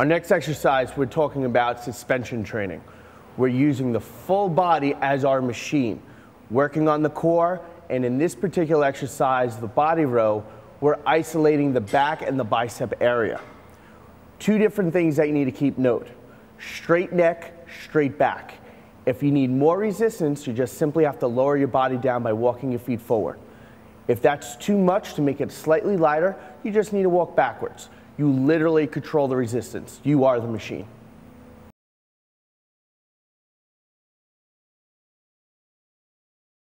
Our next exercise, we're talking about suspension training. We're using the full body as our machine, working on the core, and in this particular exercise, the body row, we're isolating the back and the bicep area. Two different things that you need to keep note. Straight neck, straight back. If you need more resistance, you just simply have to lower your body down by walking your feet forward. If that's too much to make it slightly lighter, you just need to walk backwards. You literally control the resistance. You are the machine.